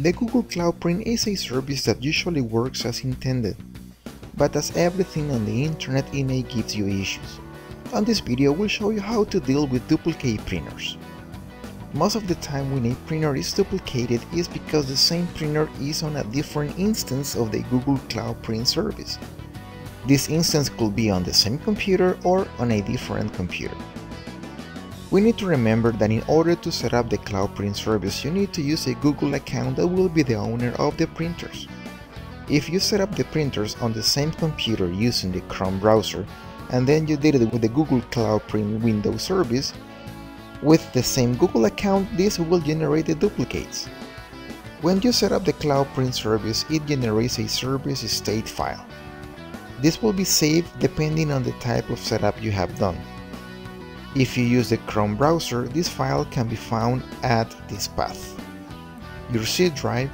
The Google Cloud Print is a service that usually works as intended, but as everything on the internet it may give you issues. On this video we'll show you how to deal with duplicate printers. Most of the time when a printer is duplicated is because the same printer is on a different instance of the Google Cloud Print service. This instance could be on the same computer or on a different computer. We need to remember that in order to set up the Cloud Print service, you need to use a Google account that will be the owner of the printers. If you set up the printers on the same computer using the Chrome browser, and then you did it with the Google Cloud Print Windows service, with the same Google account, this will generate the duplicates. When you set up the Cloud Print service, it generates a service state file. This will be saved depending on the type of setup you have done. If you use the Chrome browser, this file can be found at this path. Your C drive,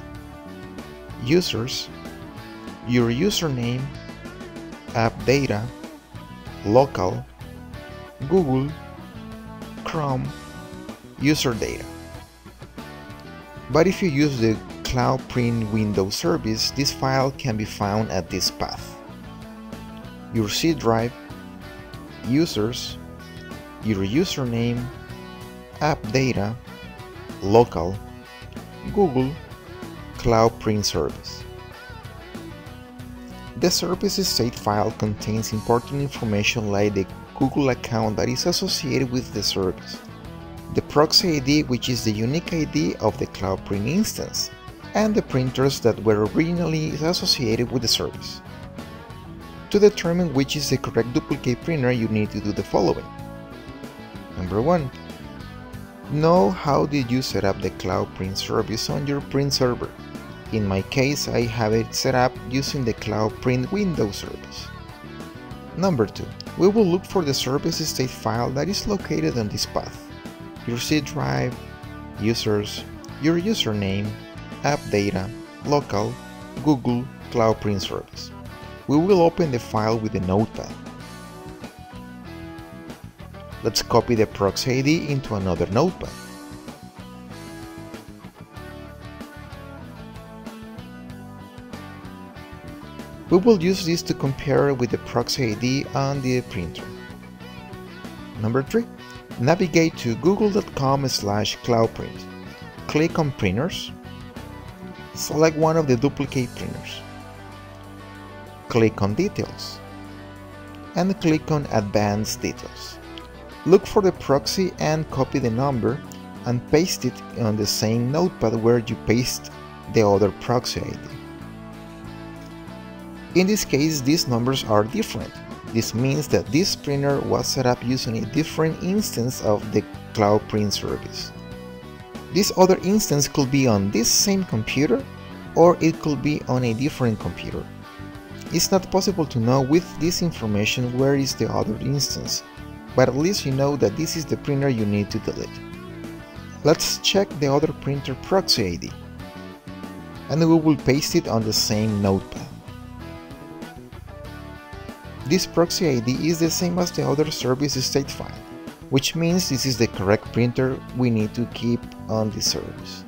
users, your username, app data, local, Google, Chrome, user data. But if you use the Cloud Print Windows service, this file can be found at this path. Your C drive, users, your username, app data, local, Google, Cloud Print Service. The service state file contains important information like the Google account that is associated with the service, the proxy ID which is the unique ID of the Cloud Print instance, and the printers that were originally associated with the service. To determine which is the correct duplicate printer you need to do the following. Number 1. Know how did you set up the Cloud Print service on your print server. In my case, I have it set up using the Cloud Print Windows service. Number 2. We will look for the service state file that is located on this path. Your C drive, users, your username, app data, local, Google, Cloud Print service. We will open the file with the notepad. Let's copy the proxy ID into another notepad. We will use this to compare with the proxy ID on the printer. Number 3. Navigate to google.com slash cloudprint. Click on Printers. Select one of the duplicate printers. Click on Details. And click on Advanced Details. Look for the proxy and copy the number and paste it on the same notepad where you paste the other proxy ID. In this case, these numbers are different. This means that this printer was set up using a different instance of the Cloud Print service. This other instance could be on this same computer or it could be on a different computer. It's not possible to know with this information where is the other instance, but at least you know that this is the printer you need to delete. Let's check the other printer proxy ID, and we will paste it on the same notepad. This proxy ID is the same as the other service state file, which means this is the correct printer we need to keep on the service.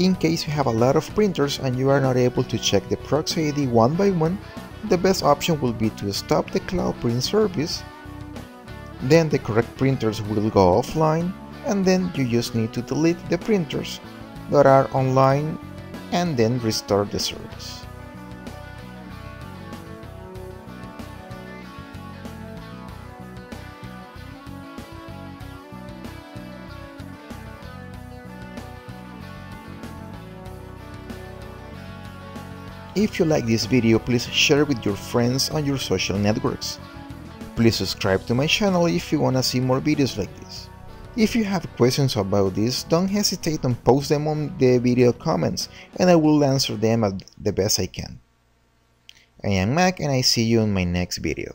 In case you have a lot of printers and you are not able to check the proxy ID one by one, the best option will be to stop the Cloud Print service then the correct printers will go offline and then you just need to delete the printers that are online and then restart the service. If you like this video, please share with your friends on your social networks. Please subscribe to my channel if you wanna see more videos like this. If you have questions about this, don't hesitate and post them on the video comments and I will answer them the best I can. I am Mac and I see you in my next video.